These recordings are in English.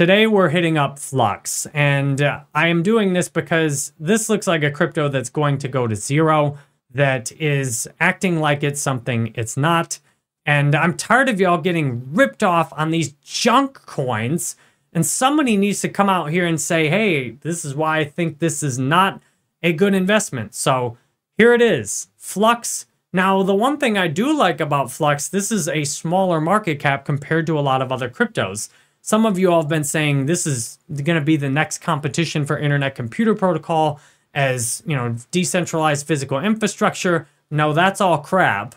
Today we're hitting up Flux, and uh, I am doing this because this looks like a crypto that's going to go to zero, that is acting like it's something it's not. And I'm tired of y'all getting ripped off on these junk coins. And somebody needs to come out here and say, hey, this is why I think this is not a good investment. So here it is Flux. Now, the one thing I do like about Flux, this is a smaller market cap compared to a lot of other cryptos. Some of you all have been saying this is going to be the next competition for Internet Computer Protocol as, you know, decentralized physical infrastructure. No, that's all crap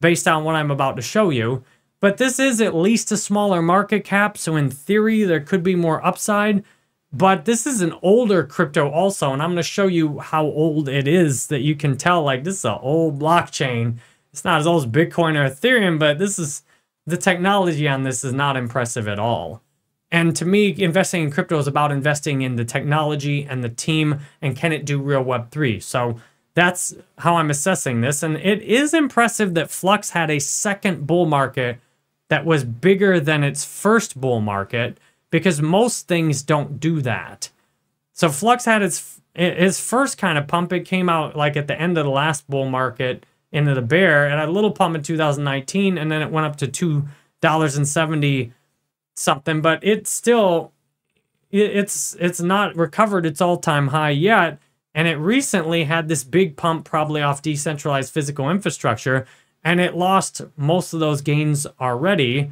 based on what I'm about to show you. But this is at least a smaller market cap, so in theory, there could be more upside. But this is an older crypto also, and I'm going to show you how old it is that you can tell, like, this is an old blockchain. It's not as old as Bitcoin or Ethereum, but this is, the technology on this is not impressive at all. And to me, investing in crypto is about investing in the technology and the team, and can it do real Web3? So that's how I'm assessing this. And it is impressive that Flux had a second bull market that was bigger than its first bull market because most things don't do that. So Flux had its its first kind of pump. It came out like at the end of the last bull market into the bear, and a little pump in 2019, and then it went up to two dollars and seventy something. But it's still it's it's not recovered its all time high yet, and it recently had this big pump, probably off decentralized physical infrastructure, and it lost most of those gains already.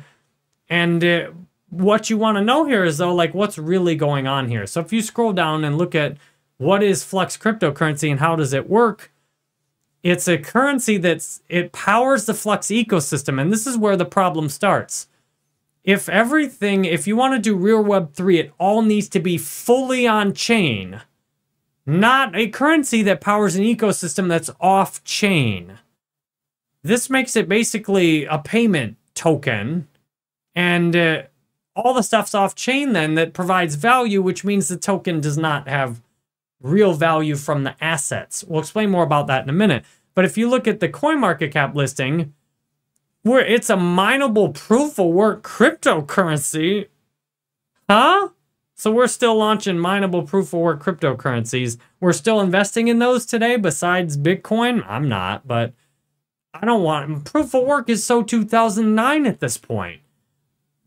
And it, what you want to know here is though, like what's really going on here. So if you scroll down and look at what is Flux cryptocurrency and how does it work, it's a currency that's it powers the Flux ecosystem, and this is where the problem starts. If everything, if you want to do real Web 3, it all needs to be fully on chain, not a currency that powers an ecosystem that's off chain. This makes it basically a payment token, and uh, all the stuff's off chain then that provides value, which means the token does not have real value from the assets. We'll explain more about that in a minute. But if you look at the CoinMarketCap listing, where it's a mineable proof of work cryptocurrency, huh? So we're still launching mineable proof of work cryptocurrencies. We're still investing in those today besides Bitcoin. I'm not, but I don't want proof of work is so 2009 at this point.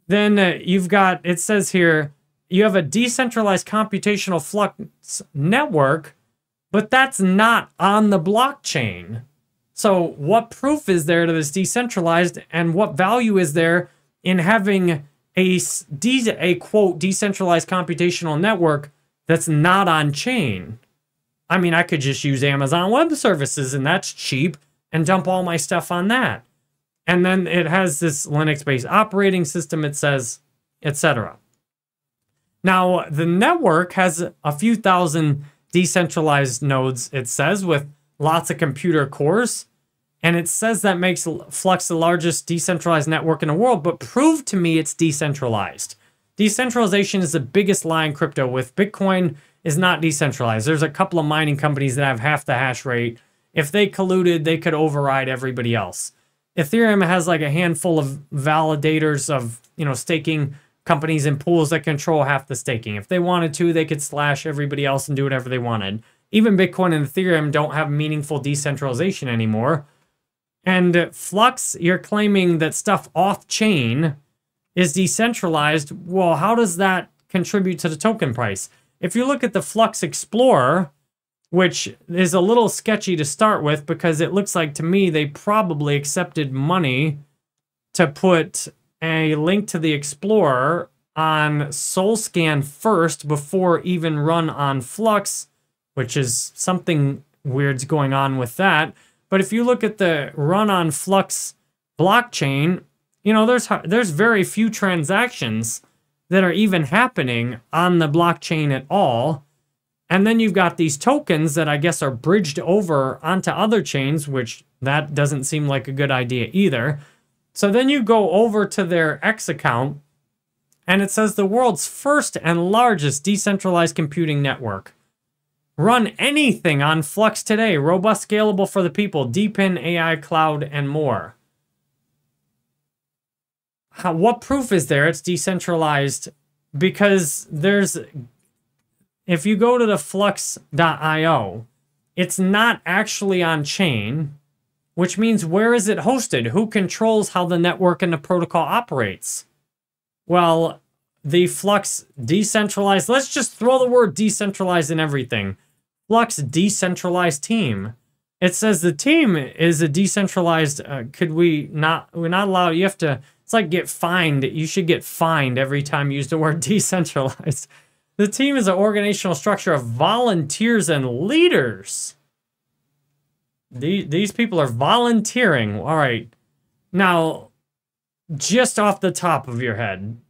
Then uh, you've got, it says here, you have a decentralized computational flux network, but that's not on the blockchain. So, what proof is there that it's decentralized, and what value is there in having a, a quote decentralized computational network that's not on chain? I mean, I could just use Amazon Web Services, and that's cheap, and dump all my stuff on that. And then it has this Linux-based operating system, it says, etc. Now, the network has a few thousand decentralized nodes, it says, with lots of computer cores. And it says that makes Flux the largest decentralized network in the world, but prove to me it's decentralized. Decentralization is the biggest lie in crypto, with Bitcoin is not decentralized. There's a couple of mining companies that have half the hash rate. If they colluded, they could override everybody else. Ethereum has like a handful of validators of, you know, staking companies and pools that control half the staking. If they wanted to, they could slash everybody else and do whatever they wanted. Even Bitcoin and Ethereum don't have meaningful decentralization anymore. And uh, Flux, you're claiming that stuff off chain is decentralized. Well, how does that contribute to the token price? If you look at the Flux Explorer, which is a little sketchy to start with because it looks like to me they probably accepted money to put a link to the Explorer on Solscan first before even run on Flux, which is something weird's going on with that. But if you look at the run on Flux blockchain, you know, there's there's very few transactions that are even happening on the blockchain at all. And then you've got these tokens that I guess are bridged over onto other chains, which that doesn't seem like a good idea either. So then you go over to their X account and it says the world's first and largest decentralized computing network. Run anything on Flux today, robust, scalable for the people, DePIN, AI, cloud, and more. How, what proof is there it's decentralized because there's if you go to the flux.io, it's not actually on chain, which means where is it hosted? Who controls how the network and the protocol operates? Well, the Flux decentralized, let's just throw the word decentralized in everything. Flux decentralized team. It says the team is a decentralized, uh, could we not, we're not allowed, you have to, it's like get fined. You should get fined every time you use the word decentralized. The team is an organizational structure of volunteers and leaders. These, these people are volunteering. All right. Now, just off the top of your head,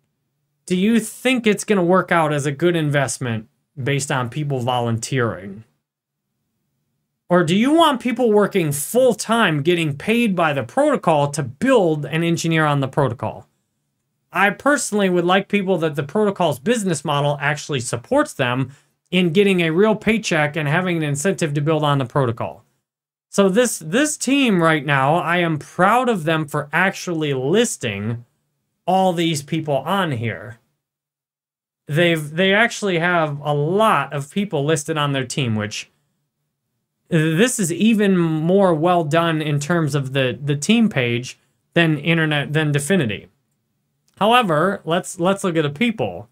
do you think it's going to work out as a good investment based on people volunteering? Or do you want people working full time getting paid by the protocol to build and engineer on the protocol? I personally would like people that the protocol's business model actually supports them in getting a real paycheck and having an incentive to build on the protocol. So this this team right now, I am proud of them for actually listing all these people on here. They've they actually have a lot of people listed on their team, which this is even more well done in terms of the the team page than internet than Dfinity. However, let's let's look at the people.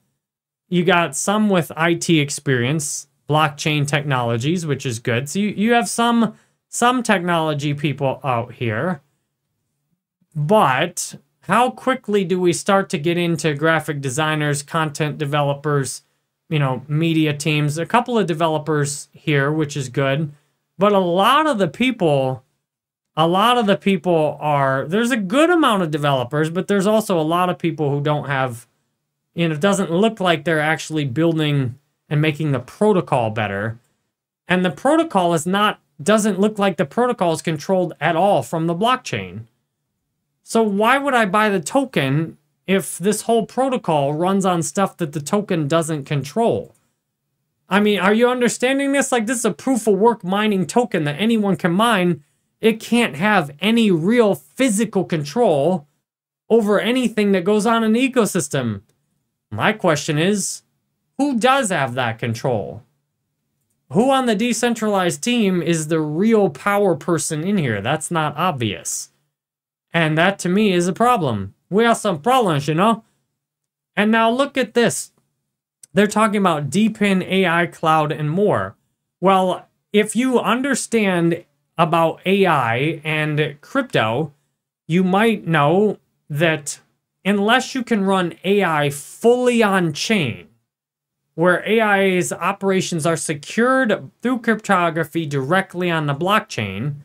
You got some with IT experience, blockchain technologies, which is good. So you, you have some some technology people out here. But how quickly do we start to get into graphic designers, content developers, you know, media teams? A couple of developers here, which is good. But a lot of the people, a lot of the people are, there's a good amount of developers, but there's also a lot of people who don't have, you know, it doesn't look like they're actually building and making the protocol better. And the protocol is not, doesn't look like the protocol is controlled at all from the blockchain. So why would I buy the token if this whole protocol runs on stuff that the token doesn't control? I mean, are you understanding this? Like, this is a proof of work mining token that anyone can mine. It can't have any real physical control over anything that goes on in the ecosystem. My question is who does have that control? Who on the decentralized team is the real power person in here? That's not obvious. And that to me is a problem. We have some problems, you know? And now look at this. They're talking about DePIN, AI, cloud, and more. Well, if you understand about AI and crypto, you might know that unless you can run AI fully on chain, where AI's operations are secured through cryptography directly on the blockchain,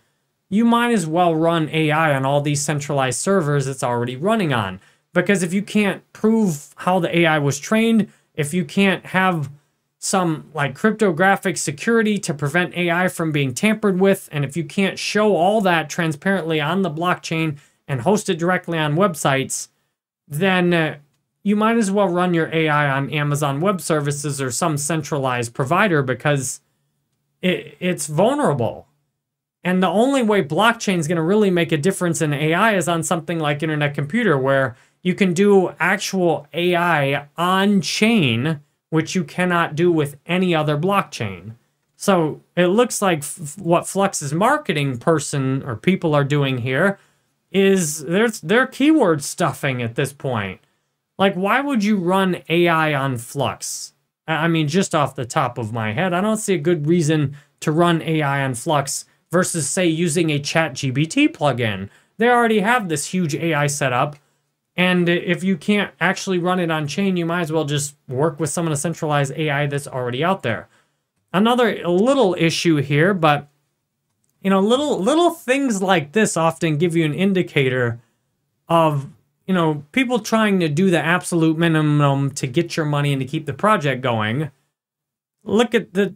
you might as well run AI on all these centralized servers it's already running on. Because if you can't prove how the AI was trained, if you can't have some like cryptographic security to prevent AI from being tampered with, and if you can't show all that transparently on the blockchain and host it directly on websites, then uh, you might as well run your AI on Amazon Web Services or some centralized provider because it, it's vulnerable. And the only way blockchain is going to really make a difference in AI is on something like Internet Computer, where you can do actual AI on chain, which you cannot do with any other blockchain. So it looks like what Flux's marketing person or people are doing here is there's they're keyword stuffing at this point. Like, why would you run AI on Flux? I mean, just off the top of my head, I don't see a good reason to run AI on Flux versus, say, using a ChatGPT plugin. They already have this huge AI setup. And if you can't actually run it on chain, you might as well just work with some of the centralized AI that's already out there. Another little issue here, but you know, little little things like this often give you an indicator of you know people trying to do the absolute minimum to get your money and to keep the project going. Look at the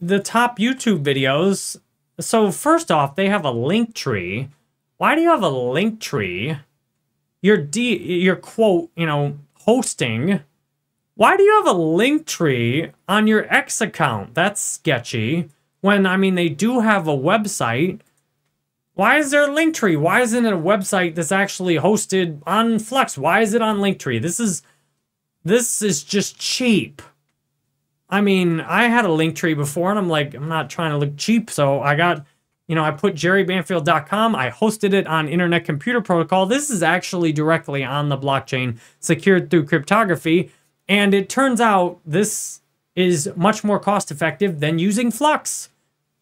the top YouTube videos so first off, they have a link tree. Why do you have a link tree? Your D, your quote, you know, hosting. Why do you have a link tree on your X account? That's sketchy. When I mean they do have a website. Why is there a link tree? Why isn't it a website that's actually hosted on Flux? Why is it on Linktree? This is this is just cheap. I mean, I had a link tree before and I'm like, I'm not trying to look cheap. So I got, you know, I put jerrybanfield.com. I hosted it on Internet Computer Protocol. This is actually directly on the blockchain, secured through cryptography. And it turns out this is much more cost effective than using Flux.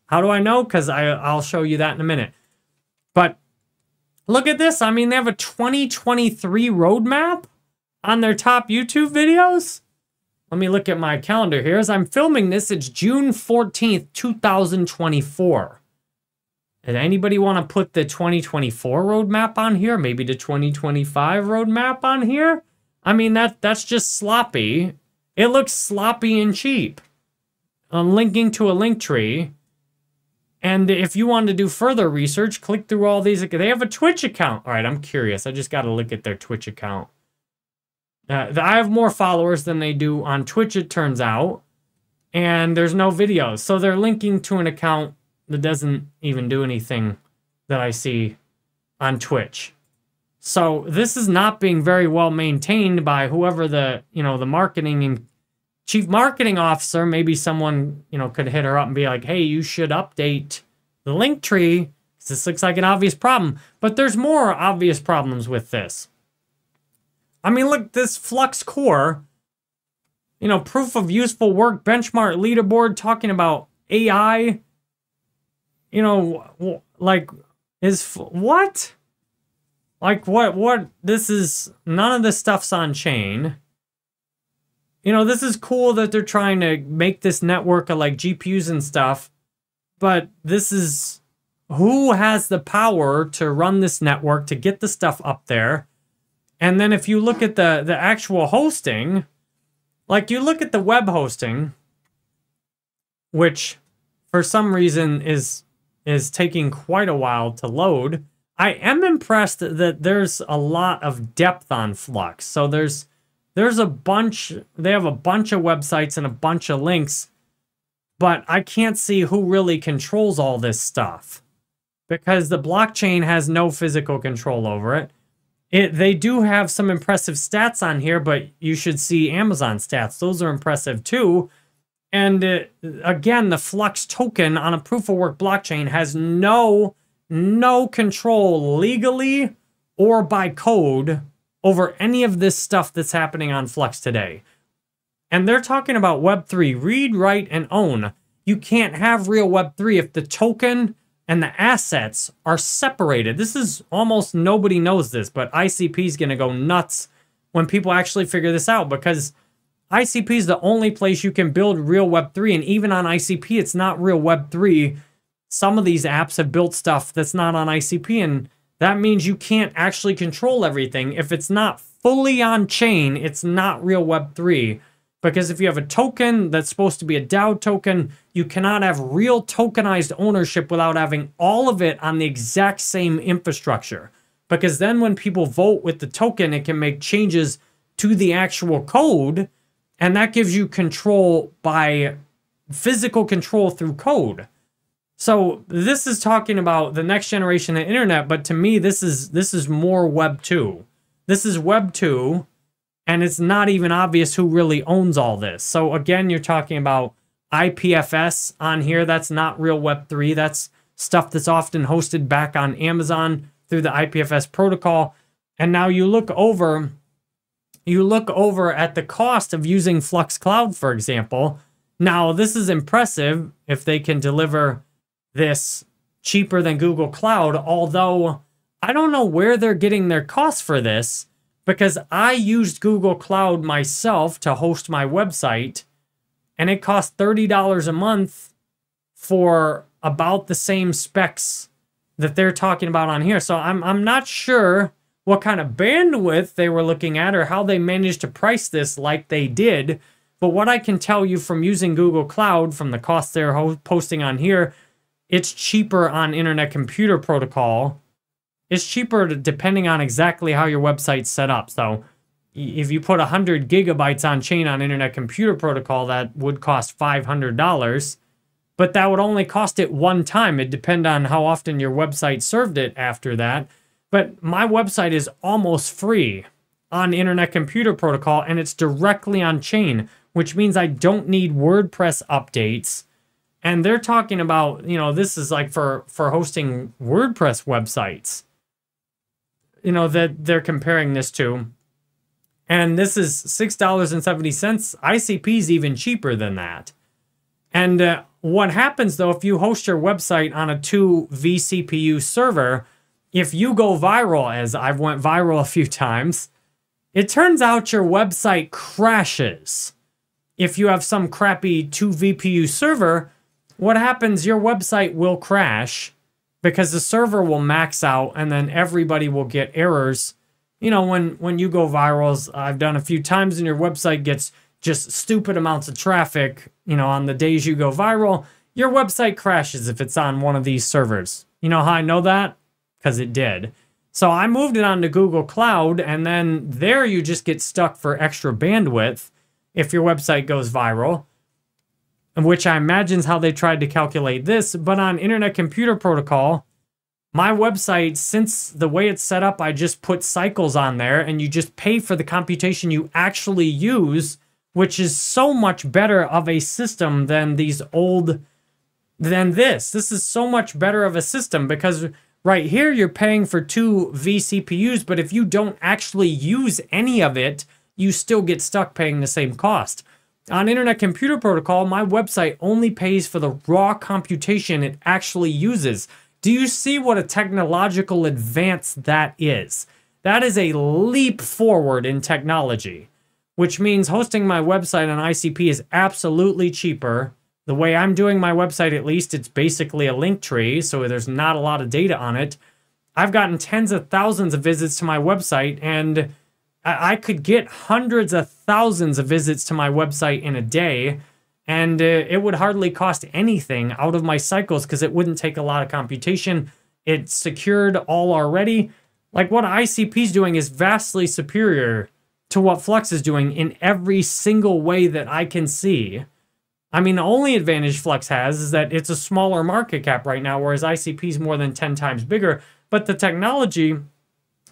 How do I know? Because I'll show you that in a minute. But look at this. I mean, they have a 2023 roadmap on their top YouTube videos. Let me look at my calendar here. As I'm filming this, it's June 14th, 2024. Did anybody want to put the 2024 roadmap on here? Maybe the 2025 roadmap on here? I mean, that that's just sloppy. It looks sloppy and cheap. I'm linking to a link tree. And if you want to do further research, click through all these. They have a Twitch account. All right, I'm curious. I just got to look at their Twitch account. Uh, I have more followers than they do on Twitch, it turns out. And there's no videos. So they're linking to an account that doesn't even do anything that I see on Twitch. So this is not being very well maintained by whoever the, you know, the marketing and chief marketing officer, maybe someone, you know, could hit her up and be like, hey, you should update the link tree. This looks like an obvious problem. But there's more obvious problems with this. I mean, look, this Flux Core, you know, proof of useful work, benchmark leaderboard talking about AI. You know, like, is what? Like, what, what? This is, none of this stuff's on chain. You know, this is cool that they're trying to make this network of like GPUs and stuff, but this is who has the power to run this network to get the stuff up there and then if you look at the, the actual hosting, like you look at the web hosting, which for some reason is is taking quite a while to load. I am impressed that there's a lot of depth on Flux. So there's there's a bunch they have a bunch of websites and a bunch of links, but I can't see who really controls all this stuff because the blockchain has no physical control over it. It, they do have some impressive stats on here, but you should see Amazon stats. Those are impressive too. And uh, again, the Flux token on a proof of work blockchain has no, no control legally or by code over any of this stuff that's happening on Flux today. And they're talking about Web3, read, write, and own. You can't have real Web3 if the token and the assets are separated. This is almost nobody knows this, but ICP is going to go nuts when people actually figure this out because ICP is the only place you can build real Web3. And even on ICP, it's not real Web3. Some of these apps have built stuff that's not on ICP, and that means you can't actually control everything. If it's not fully on chain, it's not real Web3. Because if you have a token that's supposed to be a DAO token, you cannot have real tokenized ownership without having all of it on the exact same infrastructure. Because then when people vote with the token, it can make changes to the actual code, and that gives you control by physical control through code. So this is talking about the next generation of internet, but to me, this is this is more Web 2. This is Web 2 and it's not even obvious who really owns all this. So again, you're talking about IPFS on here. That's not real Web3. That's stuff that's often hosted back on Amazon through the IPFS protocol. And now you look over, you look over at the cost of using Flux Cloud, for example. Now, this is impressive if they can deliver this cheaper than Google Cloud, although I don't know where they're getting their costs for this because I used Google Cloud myself to host my website and it cost $30 a month for about the same specs that they're talking about on here. So I'm I'm not sure what kind of bandwidth they were looking at or how they managed to price this like they did. But what I can tell you from using Google Cloud, from the cost they're posting on here, it's cheaper on Internet Computer Protocol it's cheaper to, depending on exactly how your website's set up. So if you put 100 gigabytes on chain on Internet Computer Protocol, that would cost $500. But that would only cost it one time. It'd depend on how often your website served it after that. But my website is almost free on Internet Computer Protocol and it's directly on chain, which means I don't need WordPress updates. And they're talking about, you know, this is like for for hosting WordPress websites. You know that they're comparing this to. And this is $6.70. ICP is even cheaper than that. And uh, what happens though, if you host your website on a 2 vCPU server, if you go viral, as I've went viral a few times, it turns out your website crashes. If you have some crappy 2 VPU server, what happens, your website will crash because the server will max out and then everybody will get errors. You know, when, when you go viral, I've done a few times and your website gets just stupid amounts of traffic, you know, on the days you go viral, your website crashes if it's on one of these servers. You know how I know that? Because it did. So I moved it onto Google Cloud, and then there you just get stuck for extra bandwidth if your website goes viral, which I imagine is how they tried to calculate this. But on Internet Computer Protocol, my website, since the way it's set up, I just put cycles on there and you just pay for the computation you actually use which is so much better of a system than these old than this. This is so much better of a system because right here you're paying for two vCPUs, but if you don't actually use any of it, you still get stuck paying the same cost. On Internet Computer Protocol, my website only pays for the raw computation it actually uses. Do you see what a technological advance that is? That is a leap forward in technology which means hosting my website on ICP is absolutely cheaper. The way I'm doing my website, at least, it's basically a link tree, so there's not a lot of data on it. I've gotten tens of thousands of visits to my website, and I could get hundreds of thousands of visits to my website in a day, and uh, it would hardly cost anything out of my cycles because it wouldn't take a lot of computation. It's secured all already. Like what ICP is doing is vastly superior to what Flux is doing in every single way that I can see. I mean, the only advantage Flux has is that it's a smaller market cap right now, whereas ICP is more than 10 times bigger. But the technology,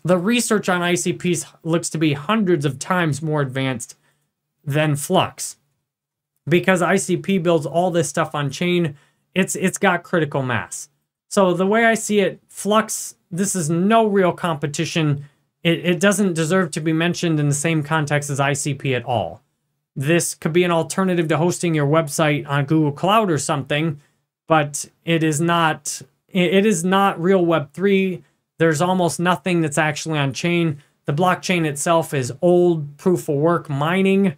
the research on ICPs looks to be hundreds of times more advanced than Flux. Because ICP builds all this stuff on chain, it's it's got critical mass. So the way I see it, Flux, this is no real competition it, it doesn't deserve to be mentioned in the same context as ICP at all. This could be an alternative to hosting your website on Google Cloud or something, but it is not it is not real web3. There's almost nothing that's actually on chain. The blockchain itself is old proof of work mining,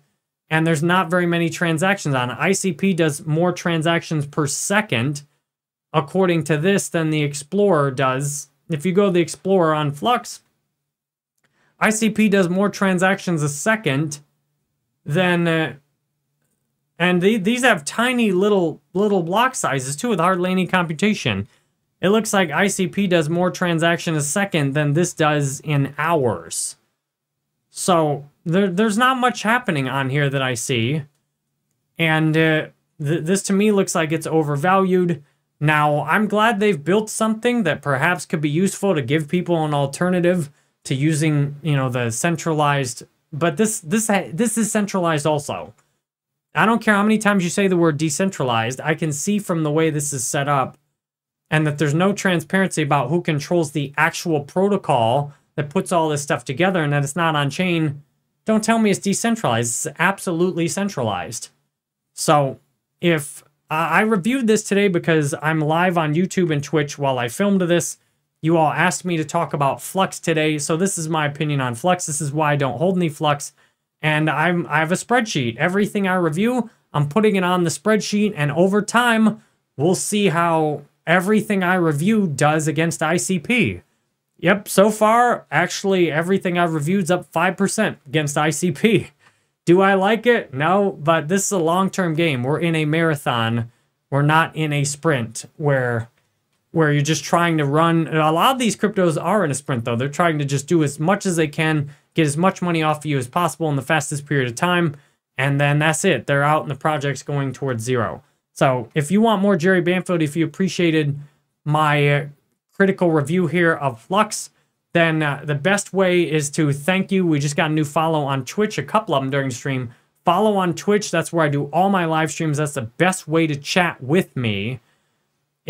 and there's not very many transactions on it. ICP does more transactions per second, according to this, than the Explorer does. If you go the Explorer on Flux, ICP does more transactions a second than, uh, and the, these have tiny little little block sizes too with hardly any computation. It looks like ICP does more transactions a second than this does in hours. So there, there's not much happening on here that I see. And uh, th this to me looks like it's overvalued. Now, I'm glad they've built something that perhaps could be useful to give people an alternative to using you know the centralized but this this this is centralized also. I don't care how many times you say the word decentralized i can see from the way this is set up and that there's no transparency about who controls the actual protocol that puts all this stuff together and that it's not on chain. Don't tell me it's decentralized. It's absolutely centralized. So if uh, i reviewed this today because i'm live on youtube and twitch while i filmed this you all asked me to talk about Flux today, so this is my opinion on Flux. This is why I don't hold any Flux. And I'm I have a spreadsheet. Everything I review, I'm putting it on the spreadsheet, and over time, we'll see how everything I review does against ICP. Yep, so far, actually, everything I've reviewed is up 5% against ICP. Do I like it? No, but this is a long-term game. We're in a marathon. We're not in a sprint where where you're just trying to run. A lot of these cryptos are in a sprint, though. They're trying to just do as much as they can, get as much money off of you as possible in the fastest period of time, and then that's it. They're out and the project's going towards zero. So if you want more Jerry Banfield, if you appreciated my critical review here of Flux, then uh, the best way is to thank you. We just got a new follow on Twitch, a couple of them during stream. Follow on Twitch. That's where I do all my live streams. That's the best way to chat with me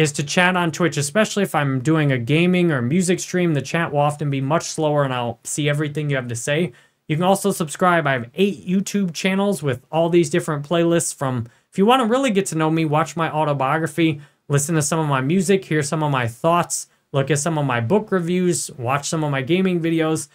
is to chat on Twitch, especially if I'm doing a gaming or music stream. The chat will often be much slower and I'll see everything you have to say. You can also subscribe. I have eight YouTube channels with all these different playlists from, if you want to really get to know me, watch my autobiography, listen to some of my music, hear some of my thoughts, look at some of my book reviews, watch some of my gaming videos.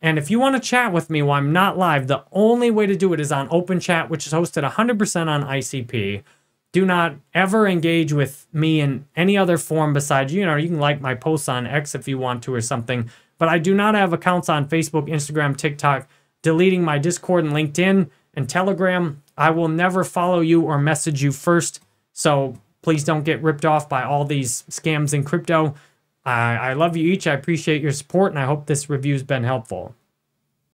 And if you want to chat with me while I'm not live, the only way to do it is on Open Chat, which is hosted 100% on ICP. Do not ever engage with me in any other form besides, you know, you can like my posts on X if you want to or something. But I do not have accounts on Facebook, Instagram, TikTok, deleting my Discord and LinkedIn and Telegram. I will never follow you or message you first. So please don't get ripped off by all these scams in crypto. I, I love you each. I appreciate your support, and I hope this review's been helpful.